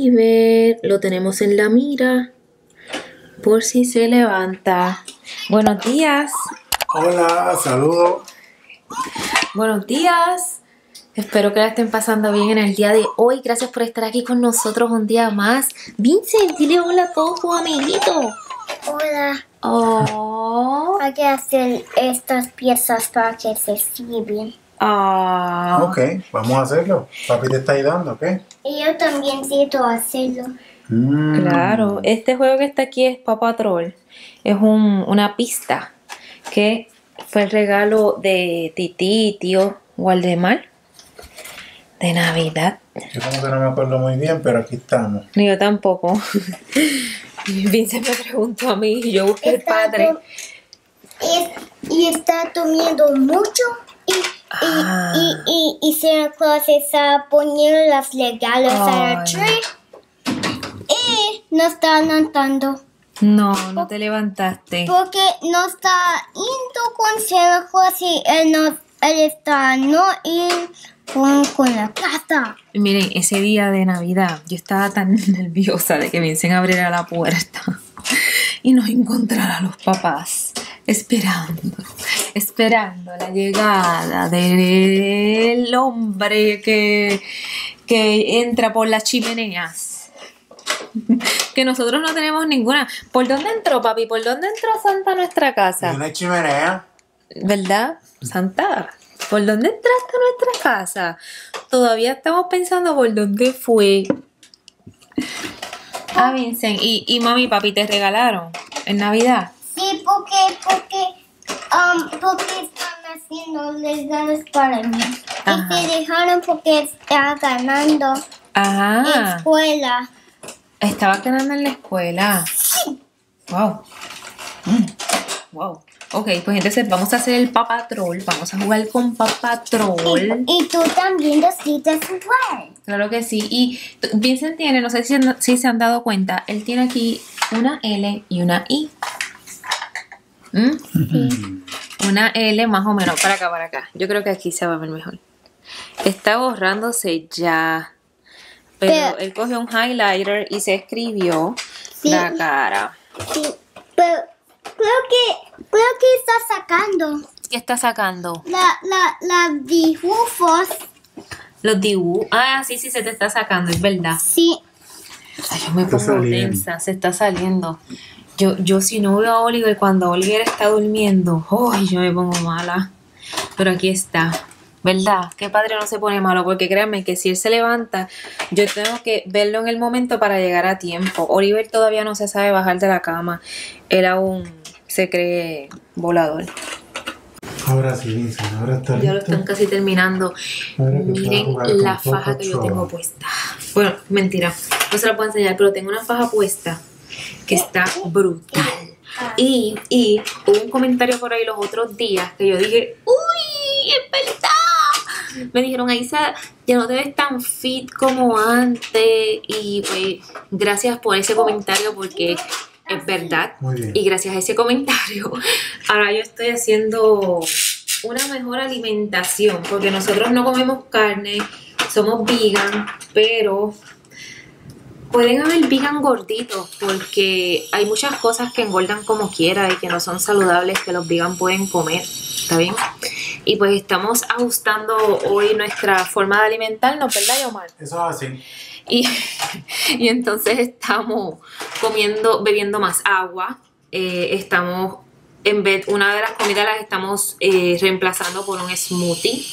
Oliver. Lo tenemos en la mira. Por si se levanta. Buenos días. Hola, saludos. Buenos días. Espero que la estén pasando bien en el día de hoy. Gracias por estar aquí con nosotros un día más. Vincent, dile hola a todos tus amiguitos. Hola, Oh. hay que hacer estas piezas para que se sirven. Ah. Ok, vamos a hacerlo. Papi te está ayudando, ¿ok? Y yo también necesito hacerlo. Mm. Claro, este juego que está aquí es Paw Troll. Es un- una pista que fue el regalo de Titi y tío Waldemar de Navidad. Yo como que no me acuerdo muy bien, pero aquí estamos. Ni yo tampoco. Vincent me preguntó a mí y yo busqué el padre. y, está comiendo mucho y, Ah. y, y, y Santa Claus está poniendo las regalos Ay. al tree y no está levantando No, no te levantaste. porque no está yendo con Santa Claus y él no él está no ir con, con la casa. Miren, ese día de Navidad yo estaba tan nerviosa de que Vincent abriera la puerta y nos encontrara a los papás esperando, esperando la llegada del hombre que, que entra por las chimeneas. Que nosotros no tenemos ninguna. ¿Por dónde entró, papi? ¿Por dónde entró Santa a nuestra ¿Y casa? una chimenea? ¿Verdad? Santa, ¿por dónde entraste a nuestra casa? Todavía estamos pensando por dónde fue. Ah, Vincent, ¿y, y mami y papi te regalaron en Navidad? Sí, porque, porque, um, porque están haciendo regalos para mí. Ajá. Y se dejaron porque está ganando en Ajá, escuela. estaba ganando en la escuela. Wow. Mm, Wow. Ok, pues entonces vamos a hacer el papatrol. Vamos a jugar con papatrol. Y tú también necesitas jugar. Claro que sí. Y Vincent tiene, no sé si, si se han dado cuenta, él tiene aquí una L y una I. ¿Mm? Una L más o menos, para acá, para acá. Yo creo que aquí se va a ver mejor. Está borrándose ya. Pero Pero- él cogió un highlighter y se escribió Sí. la cara. Sí, pero creo que, creo que está sacando ¿Qué está sacando? la, la, la dibujos. Los dibujos. Ah, sí, sí, se te está sacando, es verdad. Sí, Ay, yo me pongo tensa, se está saliendo. Yo, yo si no veo a Oliver cuando Oliver está durmiendo, ay, yo me pongo mala. Pero aquí está, ¿verdad? Qué padre no se pone malo, porque créanme que si él se levanta, yo tengo que verlo en el momento para llegar a tiempo. Oliver todavía no se sabe bajar de la cama. Él aún se cree volador. Ahora sí, Vincent, ahora está Ya lo listo. están casi terminando. Que Miren la faja que yo tengo puesta. Bueno, mentira, no se la puedo enseñar, pero tengo una faja puesta que está brutal. Y, y hubo un comentario por ahí los otros días que yo dije, ¡Uy! ¡Es verdad! Me dijeron, Aisa, ya no te ves tan fit como antes. Y pues, gracias por ese comentario porque es verdad. Muy bien. Y gracias a ese comentario, ahora yo estoy haciendo una mejor alimentación, porque nosotros no comemos carne, somos vegan, pero pueden haber vegan gorditos, porque hay muchas cosas que engordan como quiera y que no son saludables que los vegan pueden comer, ¿está bien? Y pues estamos ajustando hoy nuestra forma de alimentarnos, ¿verdad, Yomar? Eso es así. Y, y entonces estamos comiendo, bebiendo más agua. eh, estamos, en vez, una de las comidas las estamos eh, reemplazando por un smoothie.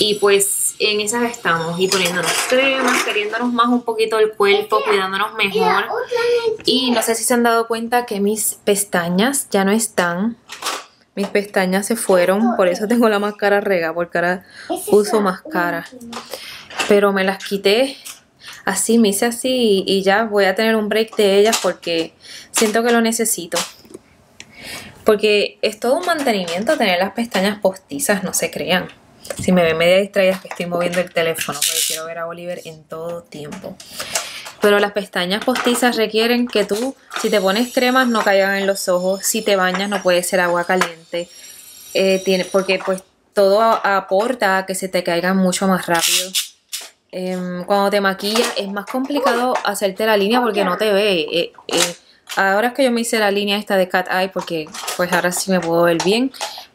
Y pues en esas estamos. Y poniéndonos cremas, queriéndonos más un poquito el cuerpo, cuidándonos mejor. Y no sé si se han dado cuenta que mis pestañas ya no están. Mis pestañas se fueron, por eso tengo la máscara rega, porque ahora uso máscara. Pero me las quité así, me hice así y, y ya voy a tener un break de ellas porque siento que lo necesito. Porque es todo un mantenimiento tener las pestañas postizas, no se crean. Si me ven media distraída es que estoy moviendo el teléfono porque quiero ver a Oliver en todo tiempo. Pero las pestañas postizas requieren que tú, si te pones cremas, no caigan en los ojos. Si te bañas, no puede ser agua caliente. Eh, tiene, porque pues todo aporta a que se te caigan mucho más rápido. em, cuando te maquillas es más complicado hacerte la línea porque no te ve. Eh, eh, ahora es que yo me hice la línea esta de cat eye porque pues ahora sí me puedo ver bien.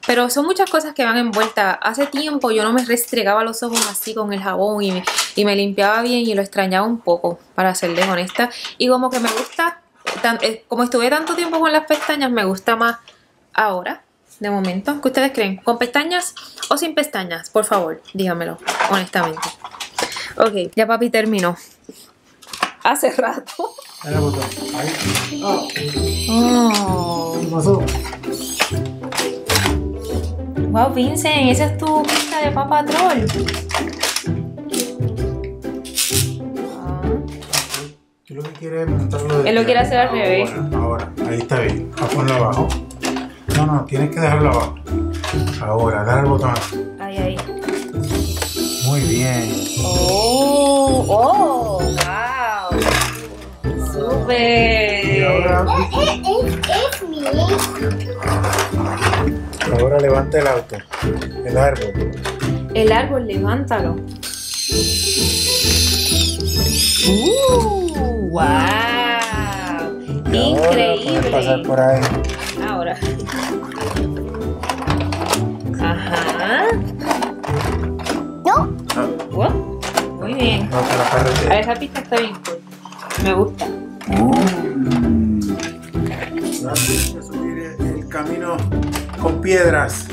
Pero son muchas cosas que van envueltas. Hace tiempo yo no me restregaba los ojos así con el jabón y me, y me limpiaba bien y lo extrañaba un poco, para serles honesta. Y como que me gusta, tan- eh, como estuve tanto tiempo con las pestañas, me gusta más ahora, de momento. ¿Qué ustedes creen? ¿Con pestañas o sin pestañas? Por favor, dígamelo, honestamente. Ok, ya papi terminó. Hace rato. Ahí. Ah, Oh. ¿Qué pasó? Wow, Vincent, esa es tu pista de Papa Troll. Ah. Lo que quieres es montarlo de Él lo quiere hacer al ahora, revés. Ahora, ahí está bien. A ponlo abajo. No, no, tienes que dejarlo abajo. Ahora, dale al botón. Ahí, ahí. Muy bien. Oh, oh, wow. Y Súper. ahora, Es, es, es mi. Ahora levanta el auto. El árbol. El árbol, levántalo. Uh, wow. Y ahora puedes pasar Increíble. por ahí. Ahora. Ajá. No, Ah, Wow. Muy bien. no la A esa pista está bien. Me gusta. Mm. Piedras.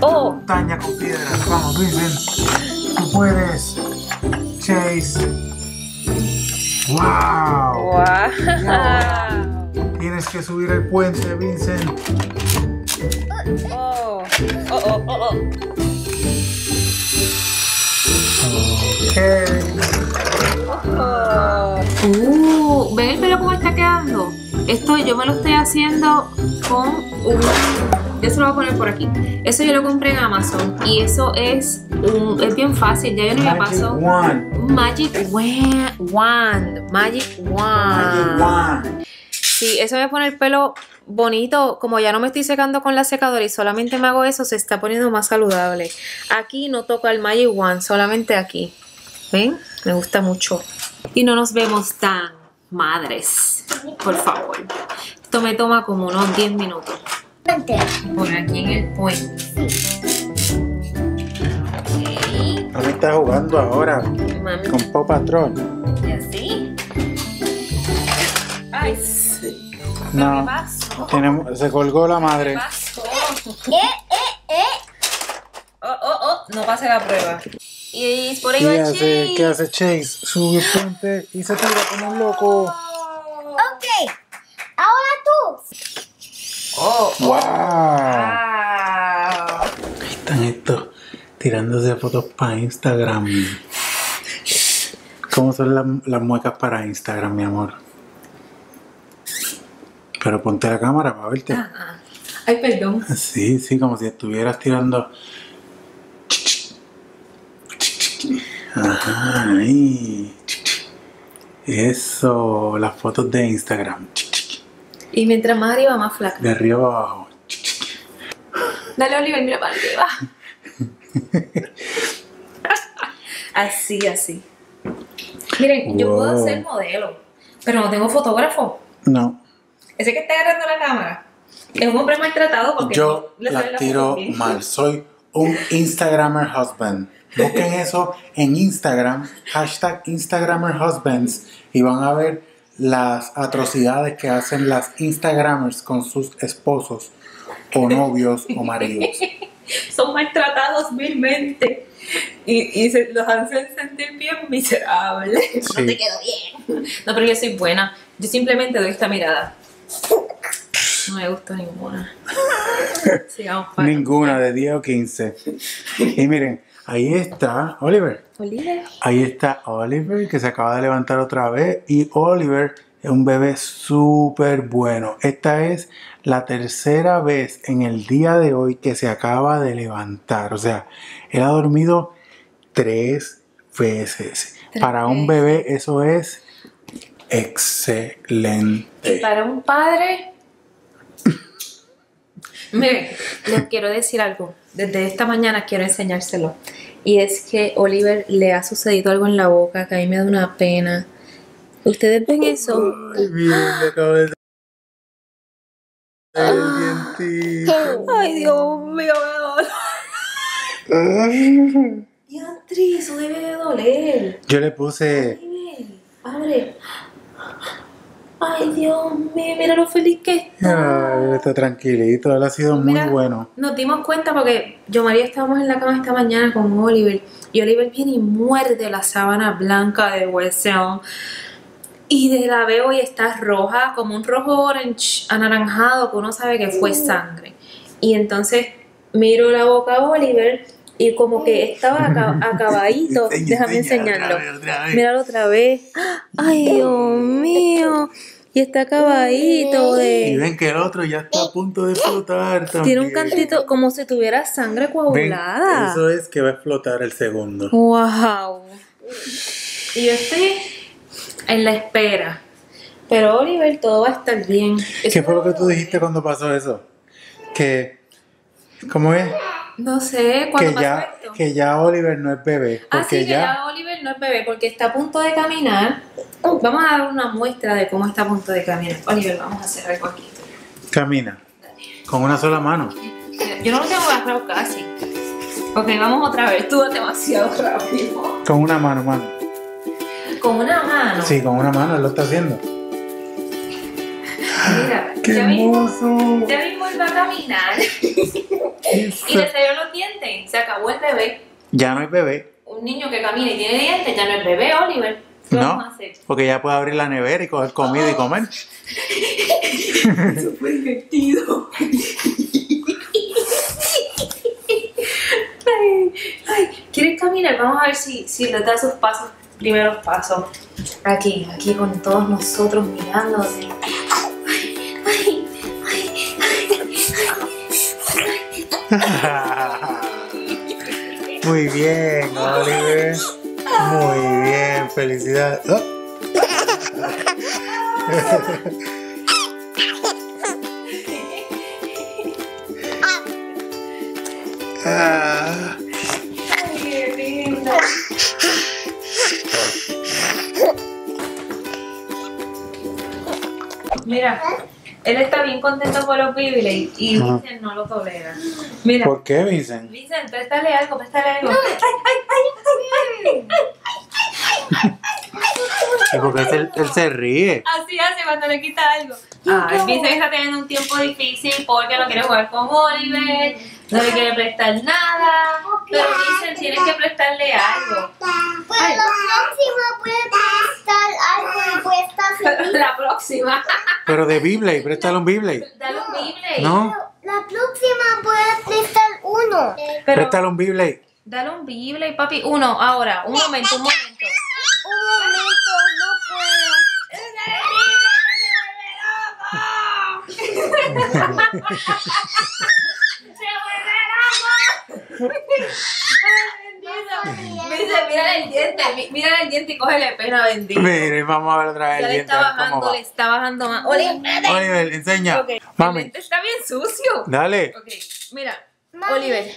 Oh, Montaña con piedras. Vamos, Vincent. Tú puedes. Chase. ¡Wow! wow. Tienes que subir el puente, Vincent. Oh, oh, oh, oh, oh. Ok. Uh, ¿ven el pelo cómo está quedando? Esto yo me lo estoy haciendo con un... Yo se lo voy a poner por aquí. Eso yo lo compré en Amazon y eso es un, es bien fácil. Ya yo no me Magic paso Wand. un Magic wa- Wand. Magic. Wand. Sí, eso me pone el pelo bonito. Como ya no me estoy secando con la secadora y solamente me hago eso, se está poniendo más saludable. Aquí no toca el Magic Wand, solamente aquí. ¿Ven? Me gusta mucho. Y no nos vemos tan madres. Por favor. Esto me toma como unos 10 minutos. Ponte. Por aquí en el puente. Ok. Mami está jugando ahora Mami. con Paw Patrol. ¿Y así? Ay, sí. ¿Qué No, pasó? tenemos, se colgó la ¿Qué madre. pasó? Eh, eh, eh. Oh, oh, oh, no pase la prueba. Y por ahí ¿Qué va hace, Chase. ¿Qué hace Chase? Sube el puente y se tira como un loco. Ok. Ahora tú. Oh, oh. ¡Wow! Ah. Ahí están estos tirándose fotos para Instagram. ¿Cómo son las, las muecas para Instagram, mi amor? Pero ponte la cámara para verte. Ah. Ay, perdón. Sí, sí, como si estuvieras tirando. Ajá, ahí. Eso, las fotos de Instagram. Y mientras más arriba, más flaca. De arriba abajo. Dale, Oliver, mira para arriba. así, así. Miren, yo puedo ser modelo, pero no tengo fotógrafo. No, Ese que está agarrando la cámara es un hombre maltratado porque yo no le sale la tiro mal. Soy un Instagrammer husband. Busquen eso en Instagram, hashtag Instagrammer husbands, y van a ver las atrocidades que hacen las Instagrammers con sus esposos, o novios, o maridos. Son maltratados vilmente y, y se los hacen sentir bien miserables. Sí. No te quedó bien. No, pero yo soy buena. Yo simplemente doy esta mirada. No me gusta ninguna. Sigamos para. Ninguna de 10 o 15. Y miren, ahí está Oliver. Oliver. Ahí está Oliver que se acaba de levantar otra vez. Y Oliver es un bebé súper bueno. Esta es la tercera vez en el día de hoy que se acaba de levantar. O sea, él ha dormido tres veces. Tres Para un bebé eso es Y excelente. para un padre. Miren, les quiero decir algo. Desde esta mañana quiero enseñárselo. Y es que Oliver le ha sucedido algo en la boca que a mí me da una pena. ¿Ustedes ven eso? Ay, mira, le acabo de. Ay, Dios mío, me. Ay. Diantri, eso debe de doler. Yo le puse. Abre. Ay, Dios mío, mira lo feliz que está. Ay, está tranquilito, él ha sido muy bueno. Nos dimos cuenta porque yo y María estábamos en la cama esta mañana con Oliver y Oliver viene y muerde la sábana blanca de Wesson y de la veo y está roja, como un rojo orange anaranjado que uno sabe que fue sangre. Y entonces miro la boca a Oliver y como que estaba aca- acabadito. Déjame enseña, enseñarlo. Míralo otra vez. Ay, Dios mío. Y está acabadito de... Y ven que el otro ya está a punto de flotar también. Tiene un cantito como si tuviera sangre Ven, coagulada. eso es que va a explotar el segundo. Wow. Y yo estoy en la espera. Pero Oliver, todo va a estar bien. ¿Qué fue lo que tú dijiste cuando pasó eso? Que, ¿cómo es? No sé, ¿cuándo Que ya, esto? que ya Oliver no es bebé. Ah, Porque sí, que ya, ya Oliver no es bebé porque está a punto de caminar. Vamos a dar una muestra de cómo está a punto de caminar. Oliver, vamos a hacer algo aquí. camina. Con una sola mano. Yo no lo tengo agarrado casi. Ok, vamos otra vez. Tú vas demasiado rápido. Con una mano, mano. Con una mano. Sí, con una mano, él lo está haciendo. Mira, ¡Qué ya mismo, hermoso! ya mismo él va a caminar. Y le salió los dientes. Se acabó el bebé. Ya no hay bebé. Un niño que camina y tiene dientes ya no es bebé, Oliver. ¿Qué vamos a No, hacer? porque ya puede abrir la nevera y coger comida y comer. Eso fue divertido. ay, ay, ¿quieres caminar? Vamos a ver si, si le da sus pasos, primeros pasos. Aquí, aquí con todos nosotros mirándote. Muy bien, Oliver. Muy bien, felicidades. Oh. Ah. Mira, él está bien contento por los Beyblade y Ajá. Vincent no lo tolera. Mira, ¿Por qué, Vincent? Vincent, préstale algo, préstale algo. Ay, ay, ay, ay, ay. Porque él, él se ríe. Así hace cuando le quita algo. Ay, Vincent está teniendo un tiempo difícil porque no quiere jugar con Oliver, no le quiere prestar nada. Pero Vincent, tienes que prestarle algo. Pues la próxima puede prestar algo y puede estar feliz. La próxima. Pero de Beyblade, préstale un Beyblade. Dale un Beyblade. ¿No? La próxima puede prestar uno. Pero Préstale un Beyblade. dale un Beyblade, papi. Uno, ahora. Un momento, un momento. Un momento, no puedo. Dice, mira el diente, mi- mira el diente y cógele pena, bendito. Miren, vamos a ver otra vez Ya el le diente. está bajando, va. le está bajando más. Oliver, Oliver, enseña. Ok, El Mami, diente está bien sucio. dale. Ok, mira, Mami. Oliver.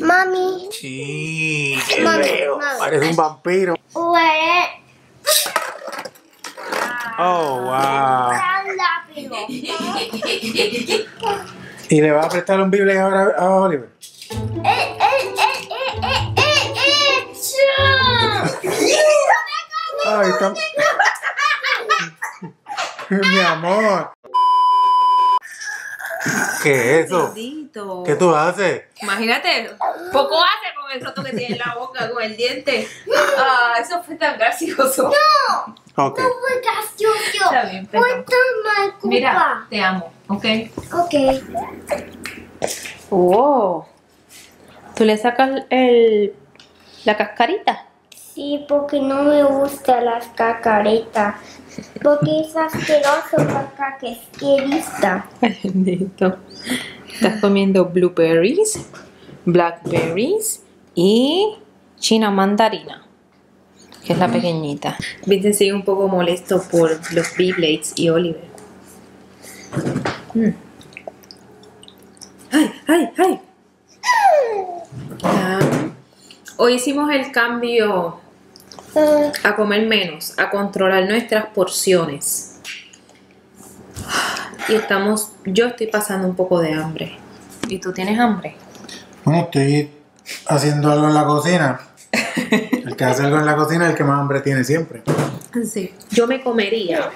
Mami, Sí, qué Mami, feo. mami. Parece un vampiro. huele Oh, wow. ¿Y le vas a prestar un Beyblade ahora a Oliver? Ay, está... Mi amor. ¿Qué es eso? Bendito. ¿Qué tú haces? Imagínate, poco hace con el roto que tiene en la boca, con el diente. Ah, eso fue tan gracioso. Ok. No fue gracioso. Está bien, Fue tan mal culpa. Mira, te amo, ¿ok? Ok. Wow. ¿Tú le sacas el, la cascarita? Sí, porque no me gustan las cacaritas. Porque es asqueroso la caquesquerista. Bendito. Estás comiendo blueberries, blackberries y china mandarina, que es la pequeñita. Vincent sigue un poco molesto por los Beyblades y Oliver. Mm. ¡Ay, ay, ay! Hoy hicimos el cambio a comer menos, a controlar nuestras porciones. Y estamos, yo estoy pasando un poco de hambre. ¿Y tú tienes hambre? Bueno, estoy haciendo algo en la cocina. El que hace algo en la cocina es el que más hambre tiene siempre. Sí. Yo me comería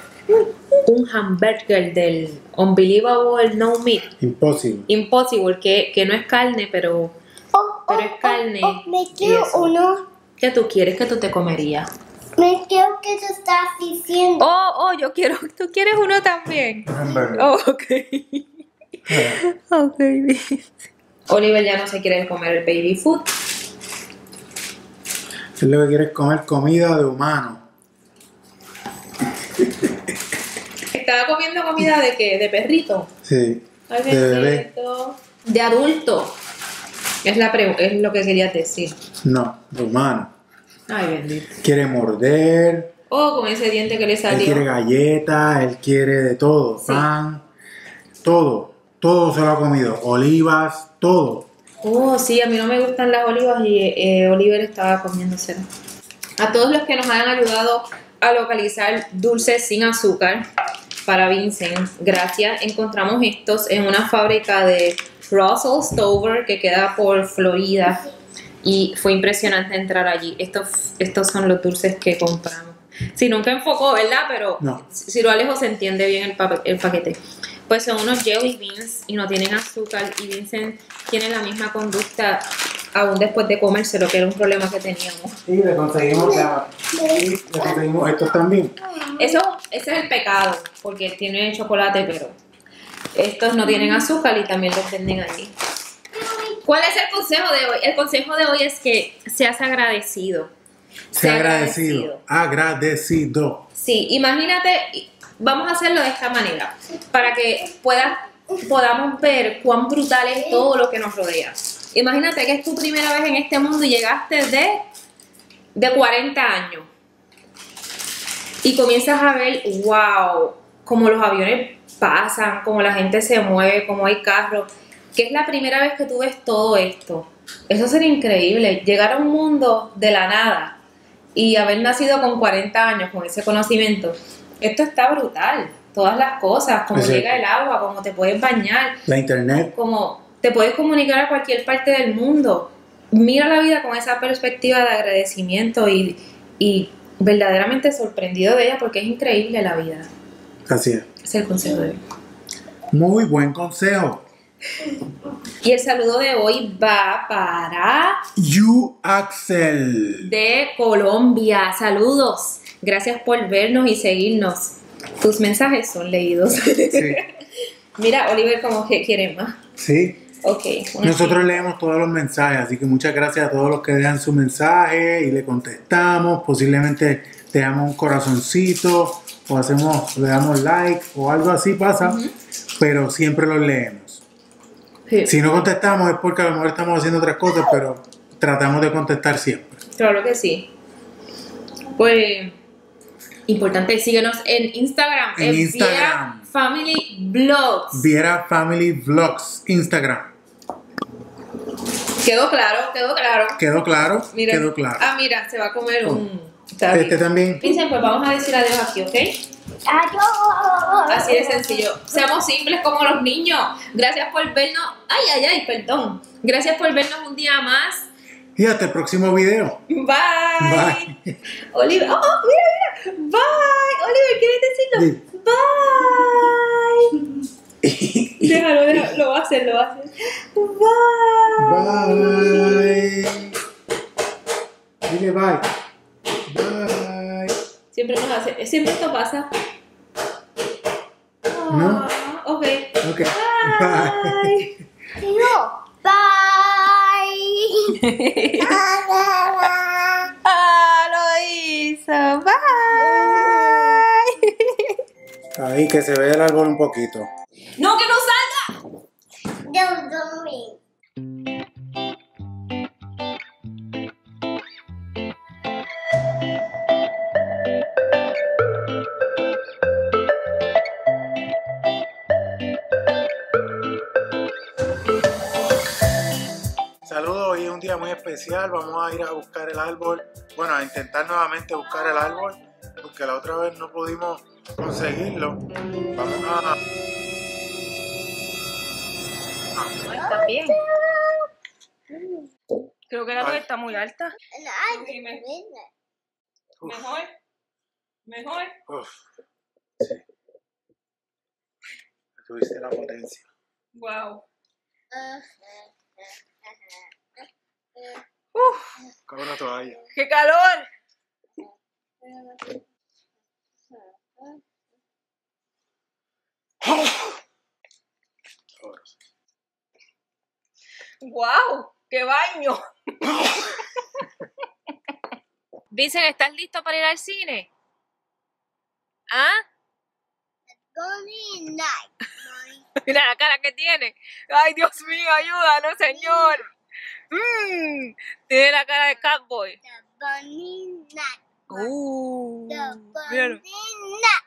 un hamburger del Unbelievable No Meat. Imposible. Impossible, que, que no es carne, pero oh, Pero oh, es carne oh, oh, me quiero uno. ¿Qué tú quieres que tú te comerías? Me quiero que te estás diciendo. Oh, oh, yo quiero, tú quieres uno también. Un hamburger. Oh, ok. Ok. Oliver ya no se quiere comer el baby food. Es lo que quiere es comer comida de humano. Estaba comiendo comida de qué? De perrito. Sí. Ay, De bebé. De adulto. Es, la es lo que querías decir. No, de humano. Ay, bendito. Quiere morder, Oh, con ese diente que le él quiere salió. galletas, él quiere de todo, Sí. pan, todo. Todo se lo ha comido. Olivas, todo. Oh, sí, a mí no me gustan las olivas y eh, Oliver estaba comiéndoselo. A todos los que nos han ayudado a localizar dulces sin azúcar para Vincent, gracias. Encontramos estos en una fábrica de Russell Stover que queda por Florida y fue impresionante entrar allí. Estos, estos son los dulces que compramos. Si nunca enfocó, ¿verdad? Pero No. si lo alejo se entiende bien el, pa- el paquete. Pues son unos jelly beans y no tienen azúcar y Vincent tiene la misma conducta aún después de comérselo, que era un problema que teníamos. Y le conseguimos, la- y le conseguimos estos también. Eso, ese es el pecado, porque tiene chocolate, pero estos no tienen azúcar y también los venden allí. ¿Cuál es el consejo de hoy? El consejo de hoy es que seas agradecido. Sea agradecido. Agradecido. Sí, imagínate, vamos a hacerlo de esta manera, para que puedas, podamos ver cuán brutal es todo lo que nos rodea. Imagínate que es tu primera vez en este mundo y llegaste de, de 40 años. Y comienzas a ver, wow, cómo los aviones pasan, cómo la gente se mueve, cómo hay carros, que es la primera vez que tú ves todo esto. Eso sería increíble, llegar a un mundo de la nada y haber nacido con 40 años con ese conocimiento. Esto está brutal. Todas las cosas, cómo llega el agua, cómo te puedes bañar, La internet. como te puedes comunicar a cualquier parte del mundo. Mira la vida con esa perspectiva de agradecimiento y, y verdaderamente sorprendido de ella porque es increíble la vida. Así es. Es el consejo de hoy. Muy buen consejo. Y el saludo de hoy va para You Axel. de Colombia. Saludos. Gracias por vernos y seguirnos. Tus mensajes son leídos. Sí. Mira, Oliver como que quiere más. Sí. Ok. Nosotros leemos todos los mensajes, así que muchas gracias a todos los que dejan su mensaje y le contestamos. Posiblemente te damos un corazoncito o hacemos, le damos like o algo así pasa, pero siempre los leemos. Sí, Si no contestamos es porque a lo mejor estamos haciendo otras cosas, pero tratamos de contestar siempre. Claro que sí. Pues importante, síguenos en Instagram. En es Instagram. Viera Family Blogs. Viera Family Vlogs, Instagram. Quedó claro, quedó claro. ¿Quedó claro? Mira. Quedó claro. Ah, mira, se va a comer un. Está Este bien. también. Vincent, pues vamos a decir adiós aquí, ¿ok? Adiós. Así de sencillo. Seamos simples como los niños. Gracias por vernos. Ay, ay, ay, perdón. Gracias por vernos un día más. Y hasta el próximo video. Bye. Bye. Oliver, oh, oh, mira, mira. Bye. Oliver, ¿quieres decirlo? Bye. Déjalo, déjalo. Lo va a hacer, lo va a hacer. Bye. Bye. Dile. Bye. Siempre nos hace, siempre esto pasa. ¿No? Ah, Ok. Ok. Bye. Bye. No. Bye. ah, lo hizo. Bye. Ahí que se vea el árbol un poquito. no, día muy especial. Vamos a ir a buscar el árbol. Bueno, a intentar nuevamente buscar el árbol. Porque la otra vez no pudimos conseguirlo. Vamos a. Está bien. Creo que la luz está muy alta. Uf, Mejor. Mejor. uf. Sí. Tuviste la potencia. Wow. Una toalla. ¡Qué calor! ¡Wow! ¡Qué baño! Dicen, ¿estás listo para ir al cine? ¿Ah? Night. Mira la cara que tiene. Ay, Dios mío, ayúdanos, Señor. Mm, tiene la cara de cowboy. The bunny night. Uh, The míralo. bunny night.